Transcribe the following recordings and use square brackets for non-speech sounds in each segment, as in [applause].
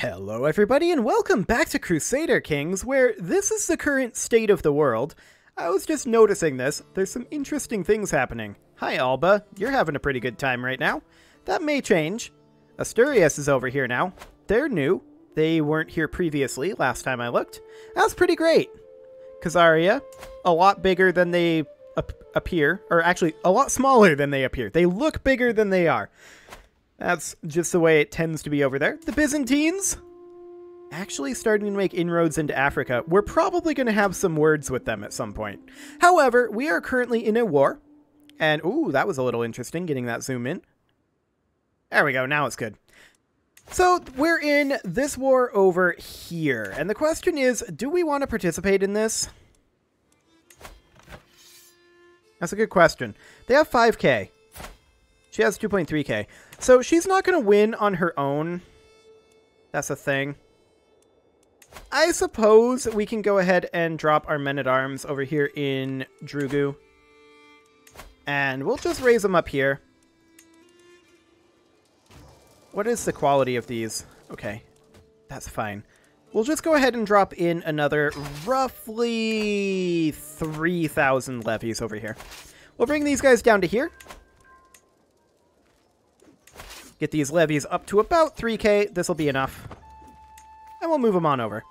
Hello, everybody, and welcome back to Crusader Kings, where this is the current state of the world. I was just noticing this. There's some interesting things happening. Hi, Alba. You're having a pretty good time right now. That may change. Asturias is over here now. They're new. They weren't here previously, last time I looked. That's pretty great. Khazaria, a lot bigger than they ap appear, or actually, a lot smaller than they appear. They look bigger than they are. That's just the way it tends to be over there. The Byzantines, actually starting to make inroads into Africa. We're probably going to have some words with them at some point. However, we are currently in a war. And, ooh, that was a little interesting, getting that zoom in. There we go, now it's good. So, we're in this war over here. And the question is, do we want to participate in this? That's a good question. They have 5k. She has 2.3k. So she's not going to win on her own. That's a thing. I suppose we can go ahead and drop our men-at-arms over here in Drugu. And we'll just raise them up here. What is the quality of these? Okay, that's fine. We'll just go ahead and drop in another roughly 3,000 levies over here. We'll bring these guys down to here. Get these levies up to about 3k. This will be enough. And we'll move them on over.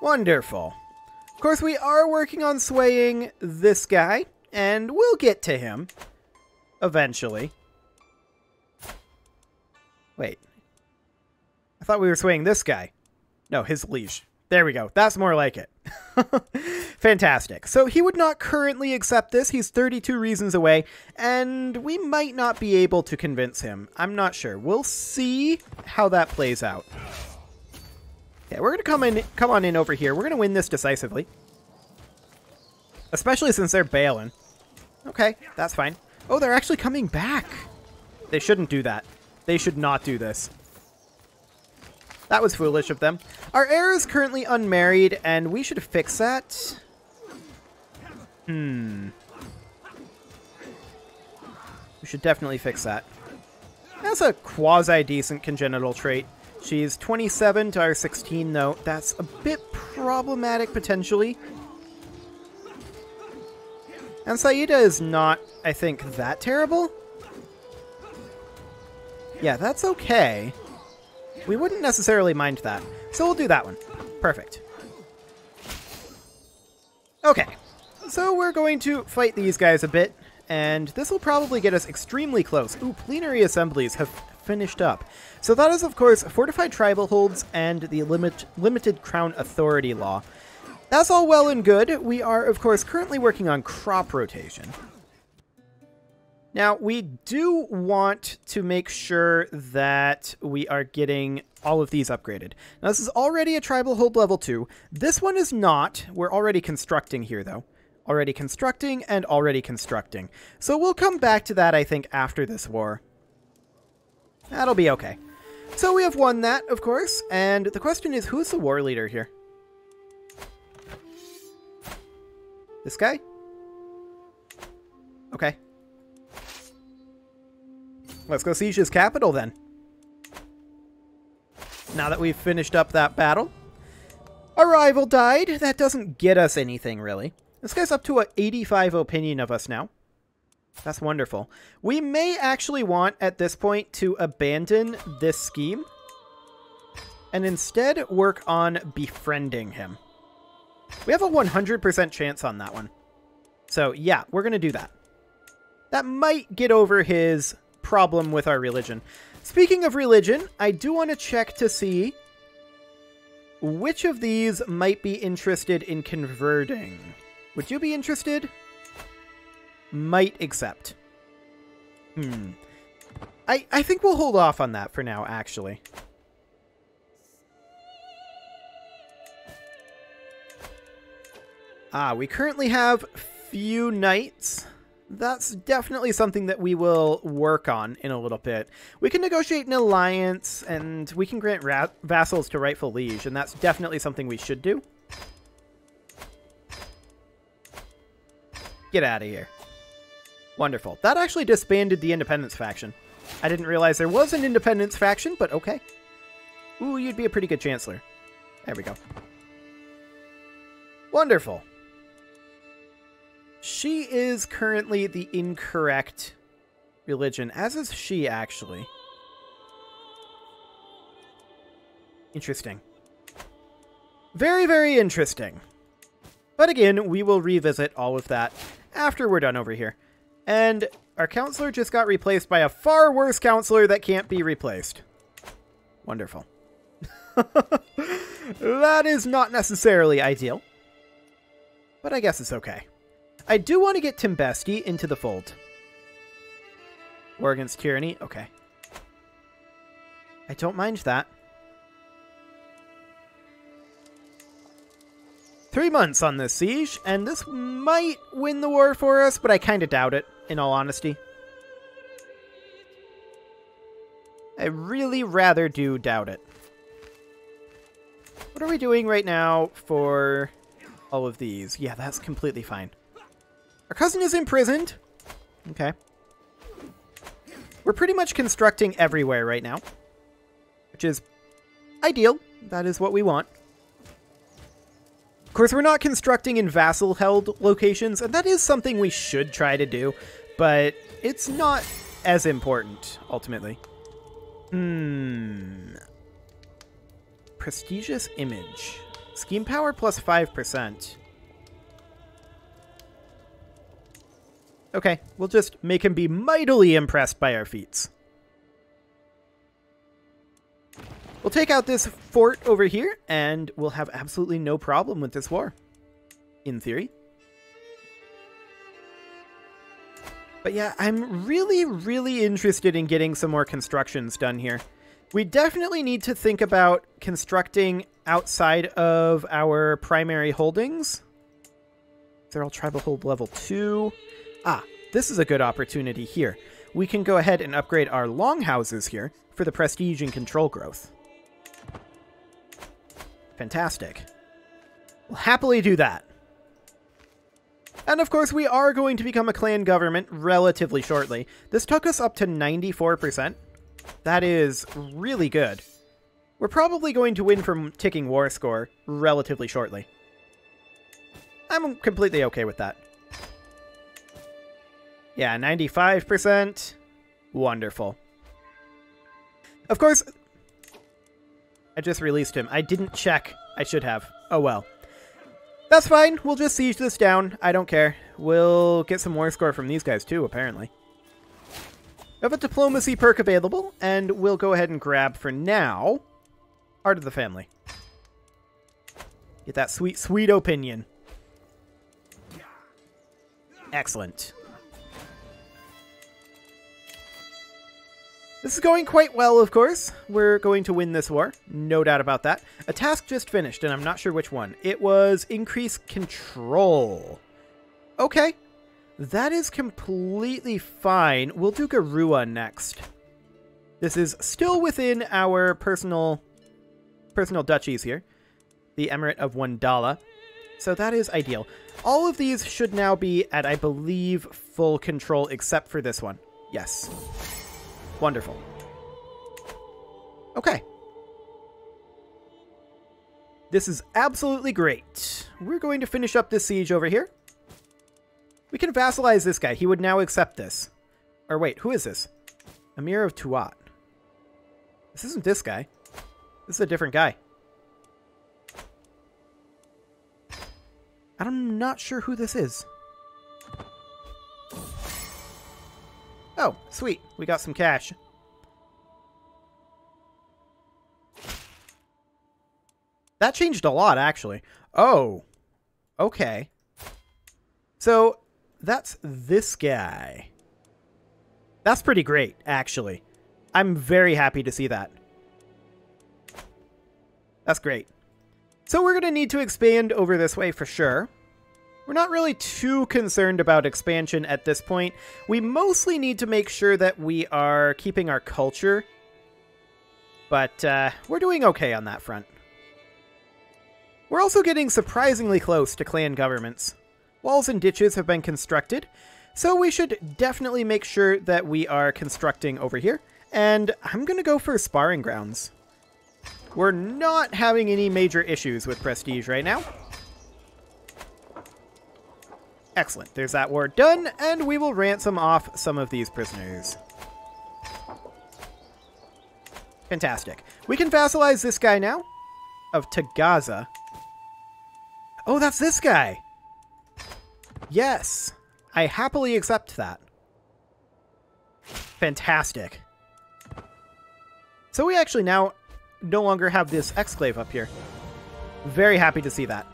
Wonderful. Of course, we are working on swaying this guy, and we'll get to him eventually. Wait. I thought we were swaying this guy. No, his liege. There we go. That's more like it. [laughs] Fantastic. So he would not currently accept this. He's 32 reasons away, and we might not be able to convince him. I'm not sure. We'll see how that plays out. Yeah, we're going to come in, come on in over here. We're going to win this decisively. Especially since they're bailing. Okay, that's fine. Oh, they're actually coming back. They shouldn't do that. They should not do this. That was foolish of them. Our heir is currently unmarried, and we should fix that. Hmm. We should definitely fix that. That's a quasi-decent congenital trait. She's 27 to our 16, though. That's a bit problematic, potentially. And Saida is not, I think, that terrible. Yeah, that's okay. We wouldn't necessarily mind that. So we'll do that one. Perfect. Okay. So we're going to fight these guys a bit, and this will probably get us extremely close. Ooh, plenary assemblies have finished up. So that is, of course, fortified tribal holds and the limit, limited crown authority law. That's all well and good. We are, of course, currently working on crop rotation. Now, we do want to make sure that we are getting all of these upgraded. Now, this is already a tribal hold level 2. This one is not. We're already constructing here, though. Already constructing and already constructing. So we'll come back to that, I think, after this war. That'll be okay. So we have won that, of course, and the question is, who's the war leader here? This guy? Okay. Let's go siege his capital then. Now that we've finished up that battle. Our rival died. That doesn't get us anything, really. This guy's up to an 85 opinion of us now. That's wonderful. We may actually want, at this point, to abandon this scheme and instead work on befriending him. We have a 100% chance on that one. So, yeah, we're going to do that. That might get over his problem with our religion. Speaking of religion, I do want to check to see which of these might be interested in converting. Would you be interested? Might accept. Hmm. I, I think we'll hold off on that for now, actually. Ah, we currently have few knights that's definitely something that we will work on in a little bit. We can negotiate an alliance, and we can grant vassals to rightful liege, and that's definitely something we should do. Get out of here. Wonderful. That actually disbanded the independence faction. I didn't realize there was an independence faction, but okay. Ooh, you'd be a pretty good chancellor. There we go. Wonderful. She is currently the incorrect religion, as is she, actually. Interesting. Very, very interesting. But again, we will revisit all of that after we're done over here. And our counselor just got replaced by a far worse counselor that can't be replaced. Wonderful. [laughs] that is not necessarily ideal. But I guess it's okay. I do want to get Tibesti into the fold. War against tyranny? Okay. I don't mind that. Three months on this siege, and this might win the war for us, but I kind of doubt it, in all honesty. I really rather do doubt it. What are we doing right now for all of these? Yeah, that's completely fine. Our cousin is imprisoned. Okay. We're pretty much constructing everywhere right now, which is ideal. That is what we want. Of course, we're not constructing in vassal-held locations, and that is something we should try to do, but it's not as important, ultimately. Hmm prestigious image. Scheme power plus 5%. Okay, we'll just make him be mightily impressed by our feats. We'll take out this fort over here, and we'll have absolutely no problem with this war. In theory. But yeah, I'm really, really interested in getting some more constructions done here. We definitely need to think about constructing outside of our primary holdings. They're all tribal hold level 2. Ah, this is a good opportunity here. We can go ahead and upgrade our longhouses here for the prestige and control growth. Fantastic. We'll happily do that. And of course, we are going to become a clan government relatively shortly. This took us up to 94%. That is really good. We're probably going to win from ticking war score relatively shortly. I'm completely okay with that. Yeah, 95%. Wonderful. Of course, I just released him. I didn't check. I should have. Oh well. That's fine. We'll just siege this down. I don't care. We'll get some more score from these guys too, apparently. We have a diplomacy perk available, and we'll go ahead and grab for now Heart of the Family. Get that sweet, sweet opinion. Excellent. This is going quite well, of course. We're going to win this war. No doubt about that. A task just finished, and I'm not sure which one. It was increase control. Okay. That is completely fine. We'll do Garua next. This is still within our personal personal duchies here. The Emirate of Wandala. So that is ideal. All of these should now be at, I believe, full control except for this one. Yes. Wonderful. Okay. This is absolutely great. We're going to finish up this siege over here. We can vassalize this guy. He would now accept this. Or wait, who is this? Emir of Tuat. This isn't this guy. This is a different guy. I'm not sure who this is. Oh, sweet. We got some cash. That changed a lot, actually. Oh. Okay. So, that's this guy. That's pretty great, actually. I'm very happy to see that. That's great. So we're going to need to expand over this way for sure. We're not really too concerned about expansion at this point. We mostly need to make sure that we are keeping our culture. But uh, we're doing okay on that front. We're also getting surprisingly close to clan governments. Walls and ditches have been constructed. So we should definitely make sure that we are constructing over here. And I'm going to go for sparring grounds. We're not having any major issues with prestige right now. Excellent. There's that war done, and we will ransom off some of these prisoners. Fantastic. We can vassalize this guy now of Tagaza. Oh, that's this guy. Yes. I happily accept that. Fantastic. So we actually now no longer have this exclave up here. Very happy to see that.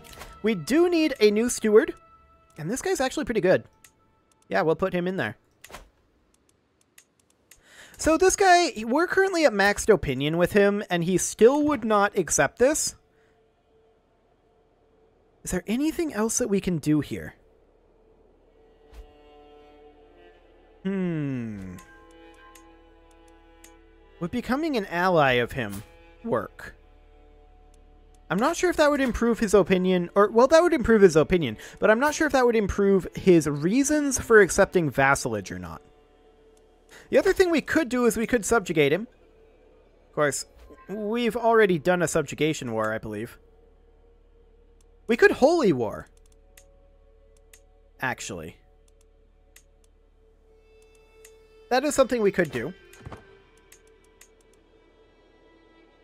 We do need a new steward, and this guy's actually pretty good. Yeah, we'll put him in there. So this guy, we're currently at maxed opinion with him, and he still would not accept this. Is there anything else that we can do here? Hmm. Would becoming an ally of him work? I'm not sure if that would improve his opinion, or, well, that would improve his opinion, but I'm not sure if that would improve his reasons for accepting vassalage or not. The other thing we could do is we could subjugate him. Of course, we've already done a subjugation war, I believe. We could holy war. Actually. That is something we could do.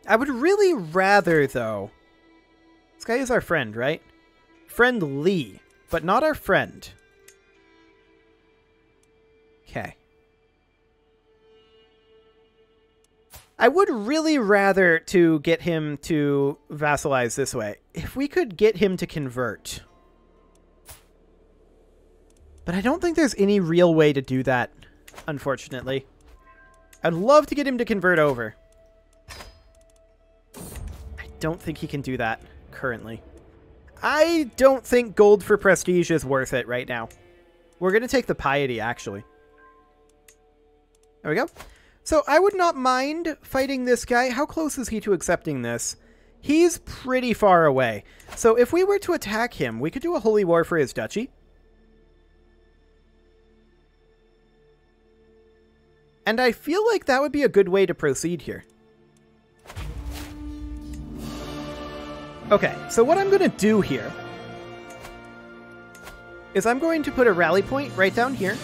I would really rather, though... Guy is our friend, right? Friend Lee, but not our friend. Okay. I would really rather to get him to vassalize this way. If we could get him to convert. But I don't think there's any real way to do that, unfortunately. I'd love to get him to convert over I don't think he can do that currently. I don't think gold for prestige is worth it right now. We're going to take the piety, actually. There we go. So I would not mind fighting this guy. How close is he to accepting this? He's pretty far away. So if we were to attack him, we could do a holy war for his duchy. And I feel like that would be a good way to proceed here. Okay, so what I'm going to do here is I'm going to put a rally point right down here.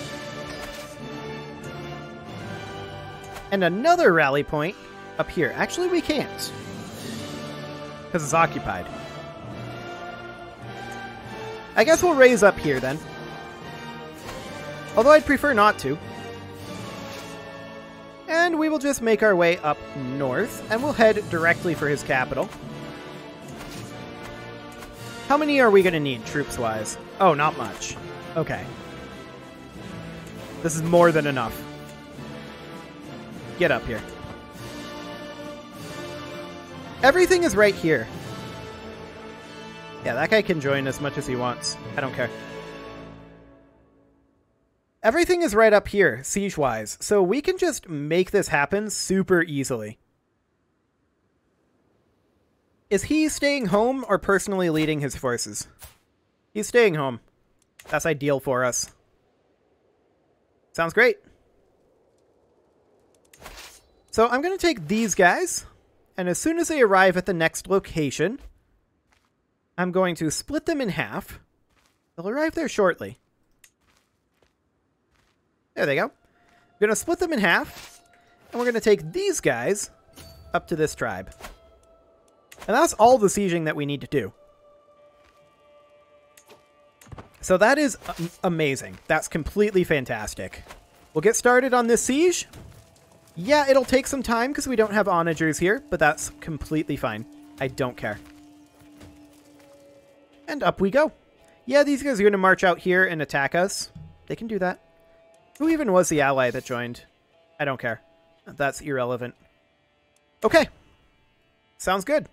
And another rally point up here. Actually, we can't. Because it's occupied. I guess we'll raise up here then. Although I'd prefer not to. And we will just make our way up north, and we'll head directly for his capital. How many are we going to need, troops-wise? Oh, not much. Okay. This is more than enough. Get up here. Everything is right here. Yeah, that guy can join as much as he wants. I don't care. Everything is right up here, siege-wise, so we can just make this happen super easily. Is he staying home or personally leading his forces? He's staying home. That's ideal for us. Sounds great. So I'm going to take these guys, and as soon as they arrive at the next location, I'm going to split them in half. They'll arrive there shortly. There they go. I'm going to split them in half, and we're going to take these guys up to this tribe. And that's all the sieging that we need to do. So that is amazing. That's completely fantastic. We'll get started on this siege. Yeah, it'll take some time because we don't have onagers here, but that's completely fine. I don't care. And up we go. Yeah, these guys are going to march out here and attack us. They can do that. Who even was the ally that joined? I don't care. That's irrelevant. Okay. Sounds good.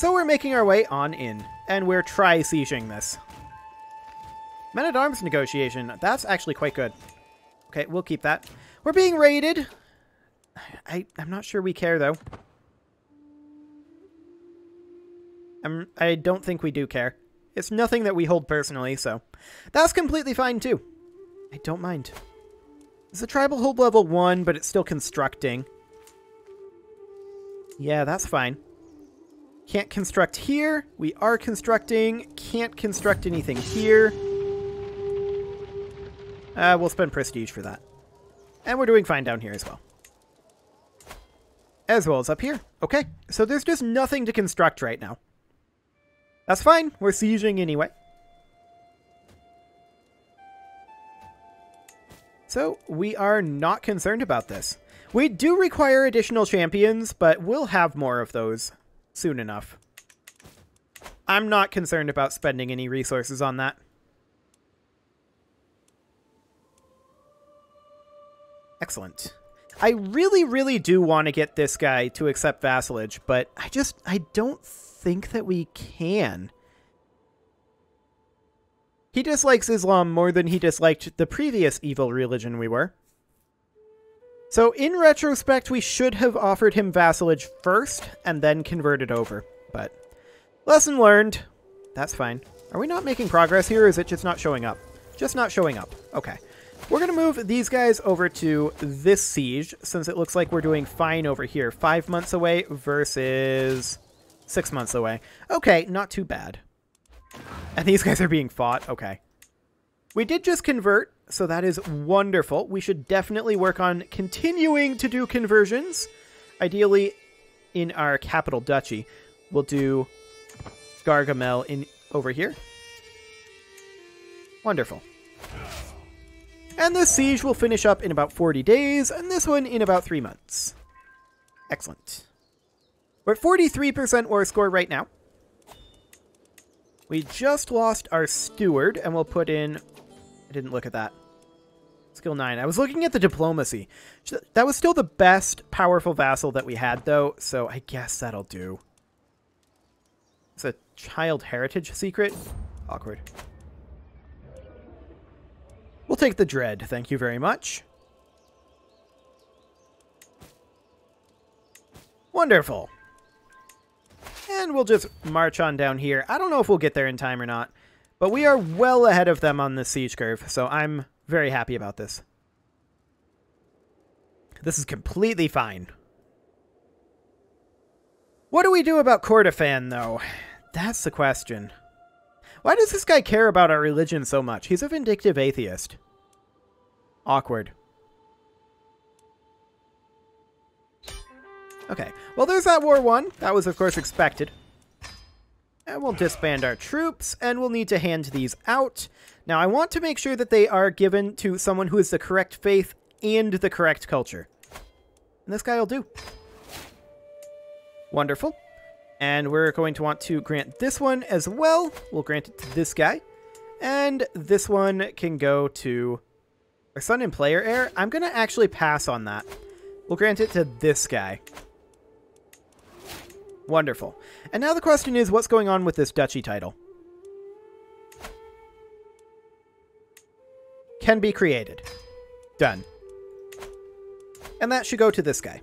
So we're making our way on in, and we're tri-sieging this. Men-at-Arms negotiation. That's actually quite good. Okay, we'll keep that. We're being raided. I, I'm not sure we care, though. I'm, I don't think we do care. It's nothing that we hold personally, so that's completely fine too. I don't mind. It's a tribal hold level 1, but it's still constructing. Yeah, that's fine. Can't construct here. We are constructing. Can't construct anything here. Uh, we'll spend prestige for that. And we're doing fine down here as well. As well as up here. Okay, so there's just nothing to construct right now. That's fine. We're sieging anyway. So we are not concerned about this. We do require additional champions, but we'll have more of those soon enough. I'm not concerned about spending any resources on that. Excellent. I really, really do want to get this guy to accept vassalage, but I just, I don't think that we can. He dislikes Islam more than he disliked the previous evil religion we were. So in retrospect, we should have offered him vassalage first and then converted over. But lesson learned. That's fine. Are we not making progress here, is it just not showing up? Just not showing up. Okay. We're going to move these guys over to this siege, since it looks like we're doing fine over here. Five months away versus six months away. Okay, not too bad. And these guys are being fought. Okay. We did just convert, so that is wonderful. We should definitely work on continuing to do conversions. Ideally, in our capital duchy, we'll do Gargamel in over here. Wonderful. And the siege will finish up in about 40 days, and this one in about 3 months. Excellent. We're at 43% war score right now. We just lost our steward, and we'll put in... I didn't look at that. Skill 9. I was looking at the diplomacy. That was still the best powerful vassal that we had, though, so I guess that'll do. It's a child heritage secret? Awkward. We'll take the dread, thank you very much. Wonderful. And we'll just march on down here. I don't know if we'll get there in time or not, but we are well ahead of them on the siege curve, so I'm very happy about this. This is completely fine. What do we do about Kordofan, though? That's the question. Why does this guy care about our religion so much? He's a vindictive atheist. Awkward. Okay, well there's that war won. That was of course expected. And we'll disband our troops, and we'll need to hand these out. Now I want to make sure that they are given to someone who is the correct faith and the correct culture. And this guy will do. Wonderful. And we're going to want to grant this one as well. We'll grant it to this guy. And this one can go to our son and player heir. I'm going to actually pass on that. We'll grant it to this guy. Wonderful. And now the question is, what's going on with this duchy title? Can be created. Done. And that should go to this guy.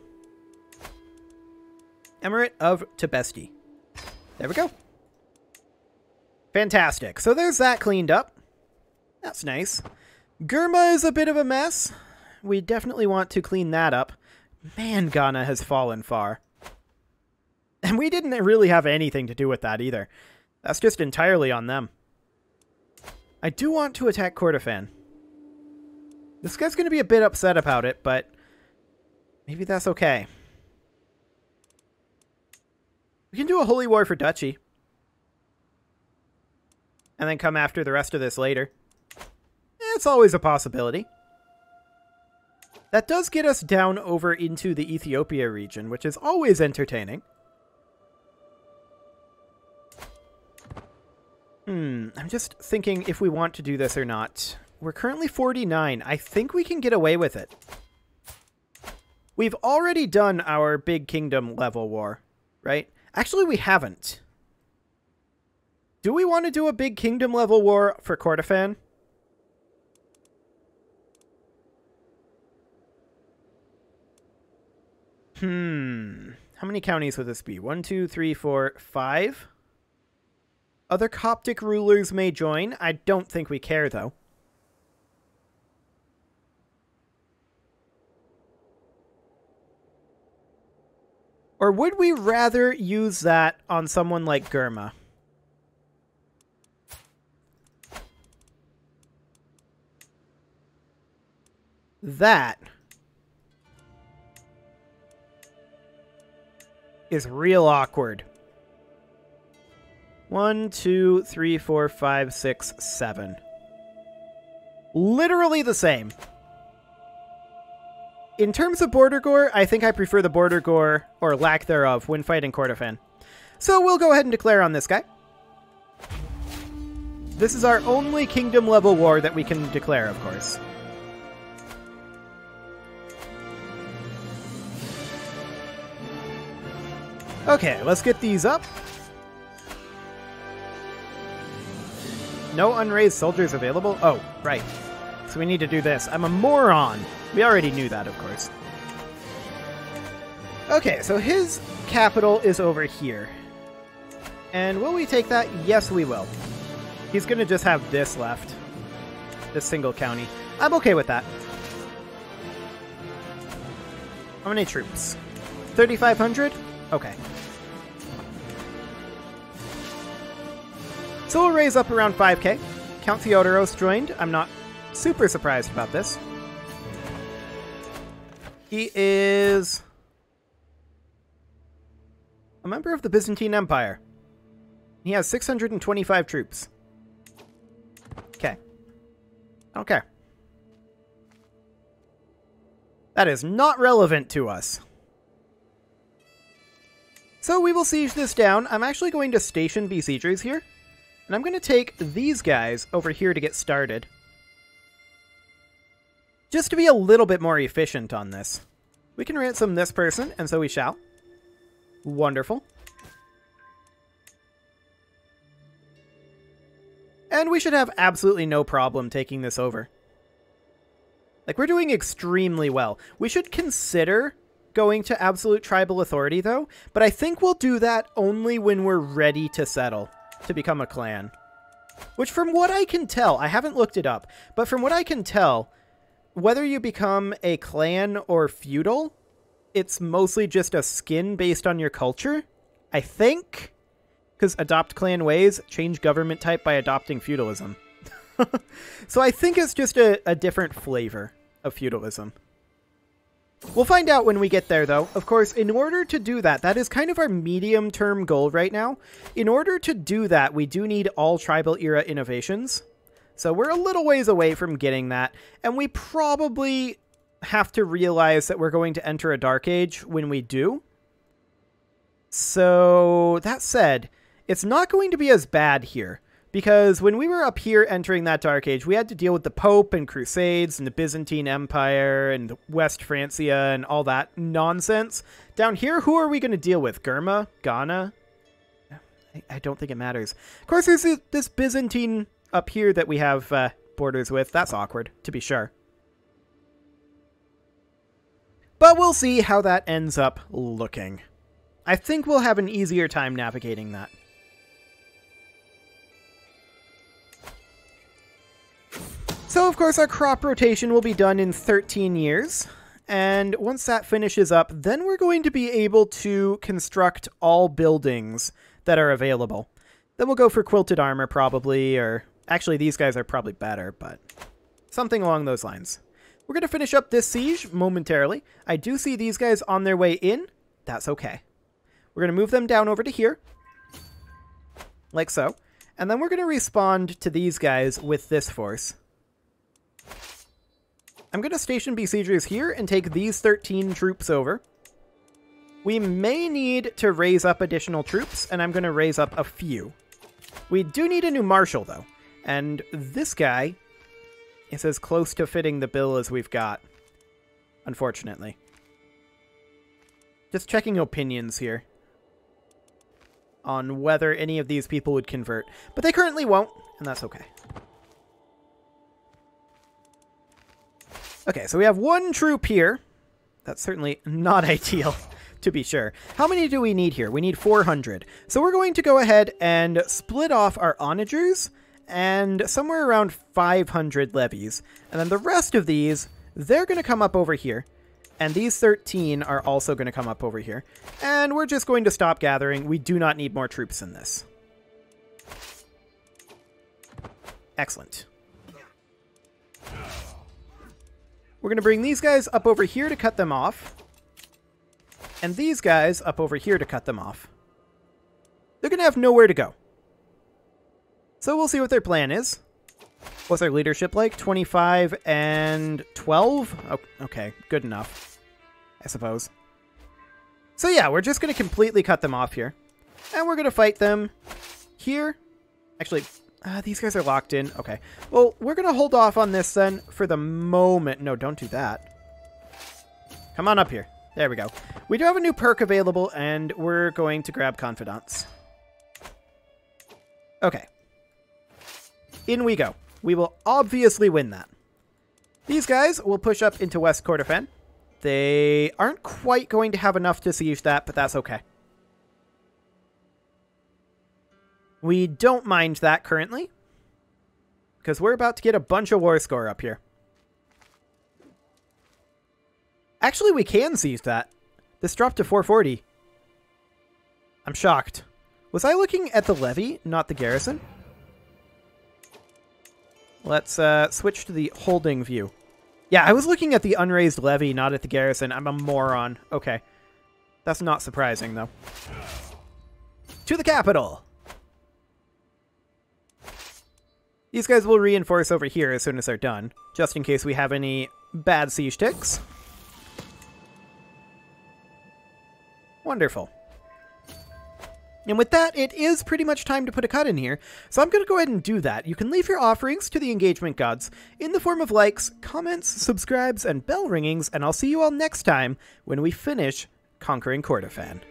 Emirate of Tibesti. There we go. Fantastic. So there's that cleaned up. That's nice. Gurma is a bit of a mess. We definitely want to clean that up. Man, Ghana has fallen far. And we didn't really have anything to do with that either. That's just entirely on them. I do want to attack Kordofan. This guy's going to be a bit upset about it, but maybe that's okay. We can do a holy war for Duchy. And then come after the rest of this later. Eh, it's always a possibility. That does get us down over into the Ethiopia region, which is always entertaining. Hmm, I'm just thinking if we want to do this or not. We're currently 49. I think we can get away with it. We've already done our big kingdom level war, right? Actually, we haven't. Do we want to do a big kingdom level war for Kordofan? Hmm. How many counties would this be? One, two, three, four, five? Other Coptic rulers may join. I don't think we care, though. Or would we rather use that on someone like Germa? That is real awkward. One, two, three, four, five, six, seven. Literally the same. In terms of border gore, I think I prefer the border gore, or lack thereof, when fighting Kordofan. So we'll go ahead and declare on this guy. This is our only kingdom level war that we can declare, of course. Okay, let's get these up. No unraised soldiers available? Oh, right. So we need to do this. I'm a moron. We already knew that, of course. Okay, so his capital is over here. And will we take that? Yes, we will. He's going to just have this left. This single county. I'm okay with that. How many troops? 3,500? Okay. So we'll raise up around 5k. Count Theodoros joined. I'm not super surprised about this. He is a member of the Byzantine Empire. He has 625 troops. Okay. I don't care. That is not relevant to us. So we will siege this down. I'm actually going to station besiegers here. And I'm going to take these guys over here to get started. Just to be a little bit more efficient on this. We can ransom this person, and so we shall. Wonderful. And we should have absolutely no problem taking this over. Like, we're doing extremely well. We should consider going to absolute tribal authority, though, but I think we'll do that only when we're ready to settle to become a clan. Which, from what I can tell, I haven't looked it up, but from what I can tell, whether you become a clan or feudal, it's mostly just a skin based on your culture. I think. Because adopt clan ways, change government type by adopting feudalism. [laughs] so I think it's just a, a different flavor of feudalism. We'll find out when we get there, though. Of course, in order to do that, that is kind of our medium-term goal right now. In order to do that, we do need all tribal-era innovations. So we're a little ways away from getting that, and we probably have to realize that we're going to enter a Dark Age when we do. So, that said, it's not going to be as bad here. Because when we were up here entering that Dark Age, we had to deal with the Pope and Crusades and the Byzantine Empire and West Francia and all that nonsense. Down here, who are we going to deal with? Germa? Ghana? I, I, don't think it matters. Of course, there's this Byzantine up here that we have uh, borders with. That's awkward, to be sure. But we'll see how that ends up looking. I think we'll have an easier time navigating that. So, of course, our crop rotation will be done in 13 years. And once that finishes up, then we're going to be able to construct all buildings that are available. Then we'll go for quilted armor, probably, or actually, these guys are probably better, but something along those lines. We're going to finish up this siege momentarily. I do see these guys on their way in. That's okay. We're going to move them down over to here, like so. And then we're going to respond to these guys with this force. I'm going to station besiegers here and take these 13 troops over. We may need to raise up additional troops, and I'm going to raise up a few. We do need a new marshal, though. And this guy is as close to fitting the bill as we've got. Unfortunately. Just checking opinions here. On whether any of these people would convert. But they currently won't, and that's okay. Okay, so we have one troop here. That's certainly not [laughs] ideal. to be sure. How many do we need here? We need 400. So we're going to go ahead and split off our onagers and somewhere around 500 levies. And then the rest of these, they're going to come up over here. And these 13 are also going to come up over here. And we're just going to stop gathering. We do not need more troops in this. Excellent. We're going to bring these guys up over here to cut them off. And these guys up over here to cut them off. They're going to have nowhere to go. So we'll see what their plan is. What's their leadership like? 25 and 12? Oh, okay, good enough. I suppose. So yeah, we're just going to completely cut them off here. And we're going to fight them here. Actually, uh, these guys are locked in. Okay. Well, we're going to hold off on this then for the moment. No, don't do that. Come on up here. There we go. We do have a new perk available, and we're going to grab Confidants. Okay. In we go. We will obviously win that. These guys will push up into West Kordofan. They aren't quite going to have enough to siege that, but that's okay. We don't mind that currently. Because we're about to get a bunch of war score up here. Actually, we can seize that. This dropped to 440. I'm shocked. Was I looking at the levy, not the garrison? Let's uh, switch to the holding view. Yeah, I was looking at the unraised levy, not at the garrison. I'm a moron. Okay. That's not surprising, though. To the capital! These guys will reinforce over here as soon as they're done, just in case we have any bad siege ticks. Wonderful. And with that, it is pretty much time to put a cut in here, so I'm going to go ahead and do that. You can leave your offerings to the engagement gods in the form of likes, comments, subscribes, and bell ringings, and I'll see you all next time when we finish conquering Kordofan.